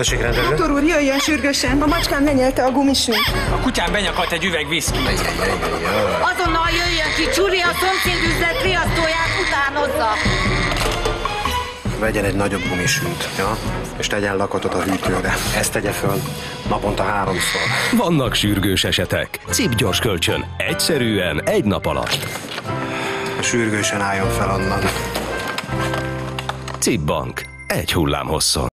Tessék rendelő. Doktor úr, jöjjön sürgősen. A macskám lenyelte a gumisünk. A kutyám benyakadt egy üveg viszki. Azonnal jöjjön ki, Csuri a szomszéd üzlet riasztóját utánozza. Vegyen egy nagyobb gumisűnt, ja? És tegyen lakatot a hűtőre. Ezt tegye föl naponta háromszor. Vannak sürgős esetek. Cip gyors kölcsön. Egyszerűen egy nap alatt. Sürgősen álljon fel onnan. Cip Bank. Egy hullám hosszon.